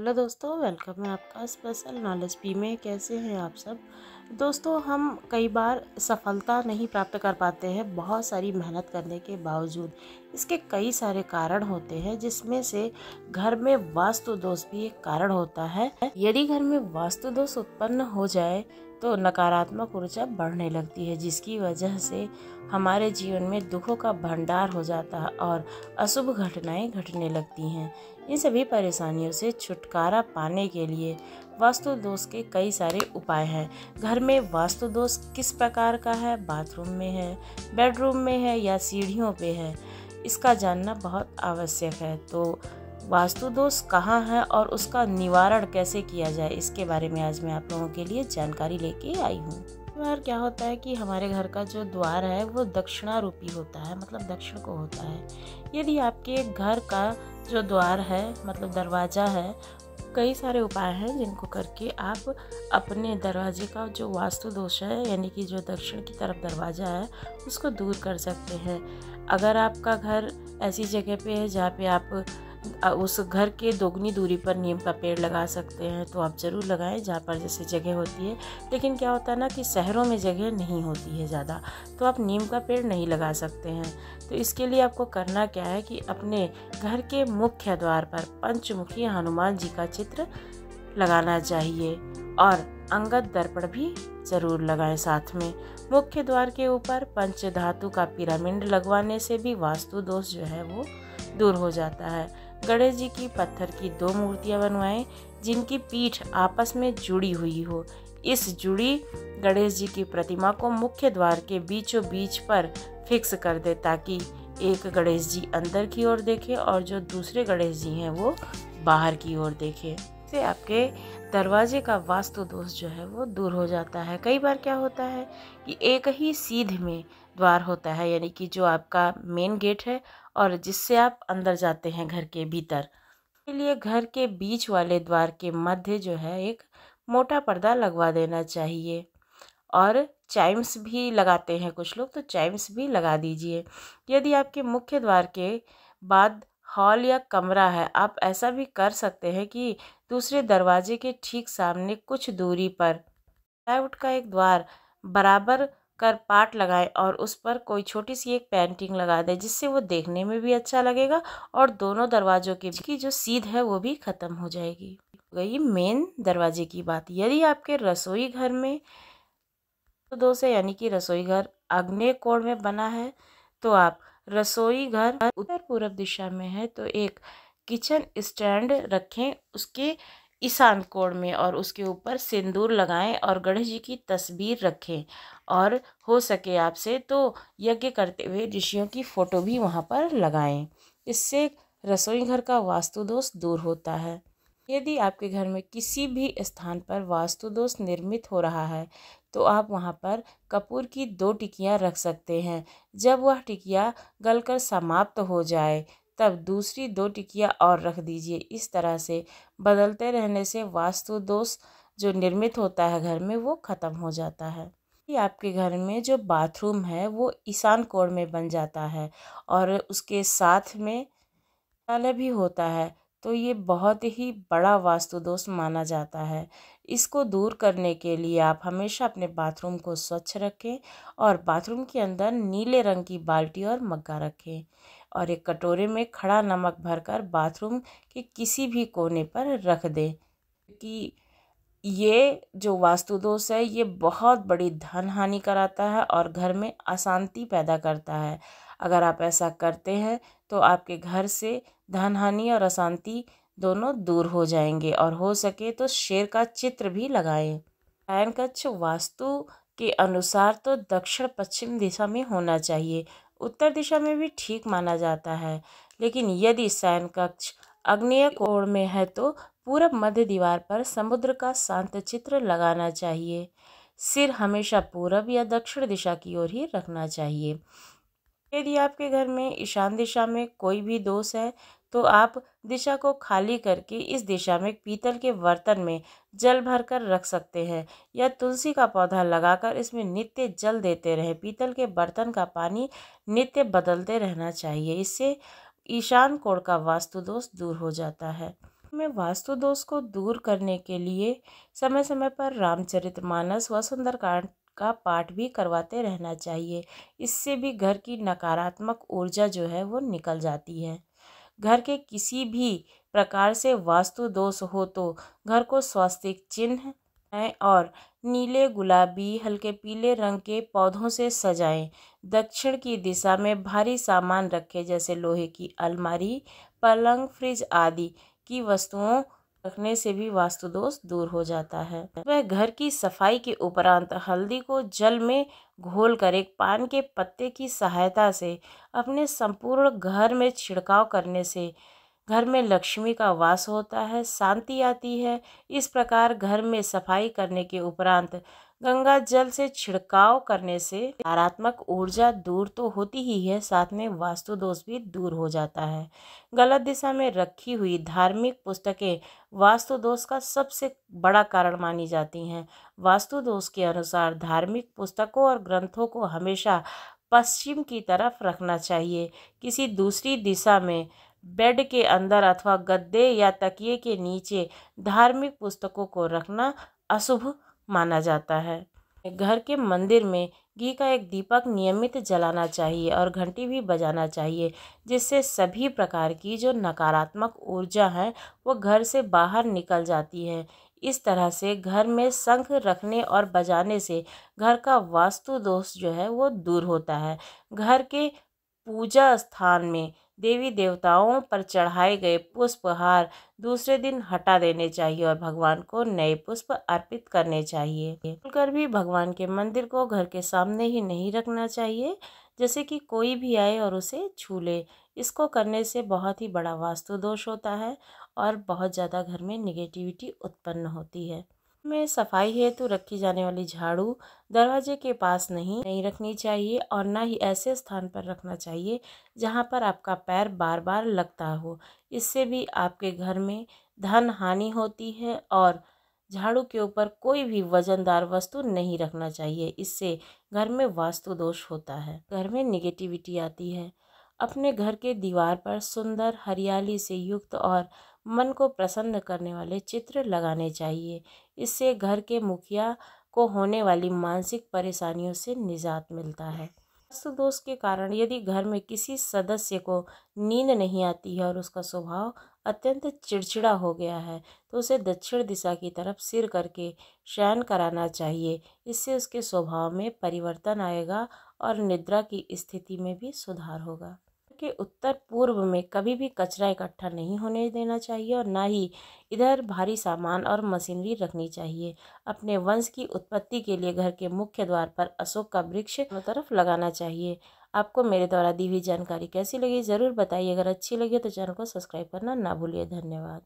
Hello दोस्तों welcome है आपका स्पेशल नॉलेज पी में। कैसे हैं आप सब? दोस्तों, हम कई बार सफलता नहीं प्राप्त कर पाते हैं बहुत सारी मेहनत करने के बावजूद। इसके कई सारे कारण होते हैं, जिसमें से घर में वास्तु दोष भी एक कारण होता है। यदि घर में वास्तु दोष उत्पन्न हो जाए तो नकारात्मक ऊर्जा बढ़ने लगती है, जिसकी वजह से हमारे जीवन में दुखों का भंडार हो जाता है और अशुभ घटनाएँ घटने लगती हैं। इन सभी परेशानियों से छुटकारा पाने के लिए वास्तु दोष के कई सारे उपाय हैं। घर में वास्तु दोष किस प्रकार का है? बाथरूम में है, बेडरूम में है या सीढ़ियों पे है? इसका जानना बहुत आवश्यक है। तो वास्तु दोष कहाँ है और उसका निवारण कैसे किया जाए? इसके बारे में आज मैं आप लोगों के लिए जानकारी लेके आई हूँ। बार क्या होता है कि हमारे घर का जो द्वार है, वो दक्षिणारूपी होता है मतलब दक्षिण को होता है। यदि आपके घर का जो द्वार है मतलब दरवाज़ा है कई सारे उपाय हैं जिनको करके आप अपने दरवाजे का जो वास्तु दोष है, यानी कि जो दक्षिण की तरफ़ दरवाज़ा है, उसको दूर कर सकते हैं। अगर आपका घर ऐसी जगह पे है जहाँ पे आप उस घर के दोगुनी दूरी पर नीम का पेड़ लगा सकते हैं तो आप ज़रूर लगाएँ, जहाँ पर जैसे जगह होती है। लेकिन क्या होता है ना कि शहरों में जगह नहीं होती है ज़्यादा तो आप नीम का पेड़ नहीं लगा सकते हैं। तो इसके लिए आपको करना क्या है कि अपने घर के मुख्य द्वार पर पंचमुखी हनुमान जी का चित्र लगाना चाहिए, और अंगद दर्पण भी ज़रूर लगाएँ साथ में। मुख्य द्वार के ऊपर पंच धातु का पिरामिड लगवाने से भी वास्तु दोष जो है वो दूर हो जाता है। गणेश जी की पत्थर की दो मूर्तियाँ बनवाएँ, जिनकी पीठ आपस में जुड़ी हुई हो। इस जुड़ी गणेश जी की प्रतिमा को मुख्य द्वार के बीचों बीच पर फिक्स कर दे, ताकि एक गणेश जी अंदर की ओर देखे और जो दूसरे गणेश जी हैं वो बाहर की ओर देखे। से आपके दरवाजे का वास्तु दोष जो है वो दूर हो जाता है। कई बार क्या होता है कि एक ही सीध में द्वार होता है, यानी कि जो आपका मेन गेट है और जिससे आप अंदर जाते हैं घर के भीतर। के लिए घर के बीच वाले द्वार के मध्य जो है, एक मोटा पर्दा लगवा देना चाहिए। और चाइम्स भी लगाते हैं कुछ लोग तो चाइम्स भी लगा दीजिए। यदि आपके मुख्य द्वार के बाद हॉल या कमरा है, आप ऐसा भी कर सकते हैं कि दूसरे दरवाजे के ठीक सामने कुछ दूरी पर। प्लाईवुड का एक द्वार बराबर कर पार्ट लगाए और उस पर कोई छोटी सी एक पेंटिंग लगा दे, जिससे वो देखने में भी अच्छा लगेगा और दोनों दरवाज़ों के की जो सीध है वो भी ख़त्म हो जाएगी। गई मेन दरवाजे की बात। यदि आपके रसोई घर में तो दो से यानी कि रसोई घर अग्नि कोण में बना है तो आप रसोई घर उत्तर पूर्व दिशा में है तो एक किचन स्टैंड रखें, उसके ईशान कोण में और उसके ऊपर सिंदूर लगाएँ और गणेश जी की तस्वीर रखें और हो सके आपसे तो यज्ञ करते हुए ऋषियों की फ़ोटो भी वहाँ पर लगाएँ। इससे रसोई घर का वास्तु दोष दूर होता है। यदि आपके घर में किसी भी स्थान पर वास्तु दोष निर्मित हो रहा है तो आप वहाँ पर कपूर की दो टिकियाँ रख सकते हैं। जब वह टिकिया गलकर समाप्त हो जाए तब दूसरी दो टिकिया और रख दीजिए। इस तरह से बदलते रहने से वास्तु दोष जो निर्मित होता है घर में, वो ख़त्म हो जाता है। आपके घर में जो बाथरूम है, वो ईशान कोण में बन जाता है और उसके साथ में भी होता है। तो ये बहुत ही बड़ा वास्तु दोष माना जाता है। इसको दूर करने के लिए आप हमेशा अपने बाथरूम को स्वच्छ रखें और बाथरूम के अंदर नीले रंग की बाल्टी और मग्गा रखें और एक कटोरे में खड़ा नमक भरकर बाथरूम के किसी भी कोने पर रख दें कि ये जो वास्तु दोष है, ये बहुत बड़ी धन हानि कराता है और घर में अशांति पैदा करता है। अगर आप ऐसा करते हैं तो आपके घर से धन हानि और अशांति दोनों दूर हो जाएँगे और हो सके तो शेर का चित्र भी लगाएँ। शयन कक्ष वास्तु के अनुसार तो दक्षिण पश्चिम दिशा में होना चाहिए, उत्तर दिशा में भी ठीक माना जाता है। लेकिन यदि शयन कक्ष अग्नेय कोण में है तो पूरब मध्य दीवार पर समुद्र का शांत चित्र लगाना चाहिए। सिर हमेशा पूरब या दक्षिण दिशा की ओर ही रखना चाहिए। यदि आपके घर में ईशान दिशा में कोई भी दोष है तो आप दिशा को खाली करके इस दिशा में पीतल के बर्तन में जल भर कर रख सकते हैं, या तुलसी का पौधा लगाकर इसमें नित्य जल देते रहें। पीतल के बर्तन का पानी नित्य बदलते रहना चाहिए। इससे ईशान कोण का वास्तु दोष दूर हो जाता है। में वास्तु दोष को दूर करने के लिए समय समय पर रामचरितमानस व सुंदरकांड का पाठ भी करवाते रहना चाहिए। इससे भी घर की नकारात्मक ऊर्जा जो है वो निकल जाती है। घर के किसी भी प्रकार से वास्तु दोष हो तो घर को स्वास्तिक चिन्ह और नीले गुलाबी, हल्के पीले रंग के पौधों से सजाएँ। दक्षिण की दिशा में भारी सामान रखें, जैसे लोहे की अलमारी, पलंग, फ्रिज आदि की वस्तुओं रखने से भी वास्तु दोष दूर हो जाता है। वह घर की सफ़ाई के उपरांत हल्दी को जल में घोल कर एक पान के पत्ते की सहायता से अपने संपूर्ण घर में छिड़काव करने से घर में लक्ष्मी का वास होता है, शांति आती है। इस प्रकार घर में सफ़ाई करने के उपरांत गंगा जल से छिड़काव करने से नकारात्मक ऊर्जा दूर तो होती ही है, साथ में वास्तु दोष भी दूर हो जाता है। गलत दिशा में रखी हुई धार्मिक पुस्तकें वास्तु दोष का सबसे बड़ा कारण मानी जाती हैं। वास्तु दोष के अनुसार धार्मिक पुस्तकों और ग्रंथों को हमेशा पश्चिम की तरफ़ रखना चाहिए। किसी दूसरी दिशा में बेड के अंदर अथवा गद्दे या तकिए के नीचे धार्मिक पुस्तकों को रखना अशुभ माना जाता है। घर के मंदिर में घी का एक दीपक नियमित जलाना चाहिए और घंटी भी बजाना चाहिए, जिससे सभी प्रकार की जो नकारात्मक ऊर्जा है, वो घर से बाहर निकल जाती है। इस तरह से घर में शंख रखने और बजाने से घर का वास्तु दोष जो है, वो दूर होता है। घर के पूजा स्थान में देवी देवताओं पर चढ़ाए गए पुष्पहार दूसरे दिन हटा देने चाहिए और भगवान को नए पुष्प अर्पित करने चाहिए। कर भी भगवान के मंदिर को घर के सामने ही नहीं रखना चाहिए, जैसे कि कोई भी आए और उसे छू ले। इसको करने से बहुत ही बड़ा वास्तु दोष होता है और बहुत ज़्यादा घर में निगेटिविटी उत्पन्न होती है। में सफ़ाई हेतु रखी जाने वाली झाड़ू दरवाजे के पास नहीं नहीं रखनी चाहिए और ना ही ऐसे स्थान पर रखना चाहिए जहाँ पर आपका पैर बार बार लगता हो। इससे भी आपके घर में धन हानि होती है और झाड़ू के ऊपर कोई भी वजनदार वस्तु नहीं रखना चाहिए। इससे घर में वास्तु दोष होता है। घर में निगेटिविटी आती है। अपने घर के दीवार पर सुंदर, हरियाली से युक्त और मन को प्रसन्न करने वाले चित्र लगाने चाहिए। इससे घर के मुखिया को होने वाली मानसिक परेशानियों से निजात मिलता है। वास्तु दोष के कारण यदि घर में किसी सदस्य को नींद नहीं आती है और उसका स्वभाव अत्यंत चिड़चिड़ा हो गया है तो उसे दक्षिण दिशा की तरफ़ सिर करके शयन कराना चाहिए। इससे उसके स्वभाव में परिवर्तन आएगा और निद्रा की स्थिति में भी सुधार होगा। के उत्तर पूर्व में कभी भी कचरा इकट्ठा नहीं होने देना चाहिए और ना ही इधर भारी सामान और मशीनरी रखनी चाहिए। अपने वंश की उत्पत्ति के लिए घर के मुख्य द्वार पर अशोक का वृक्ष तरफ़ लगाना चाहिए। आपको मेरे द्वारा दी हुई जानकारी कैसी लगी, ज़रूर बताइए। अगर अच्छी लगी तो चैनल को सब्सक्राइब करना ना भूलिए। धन्यवाद।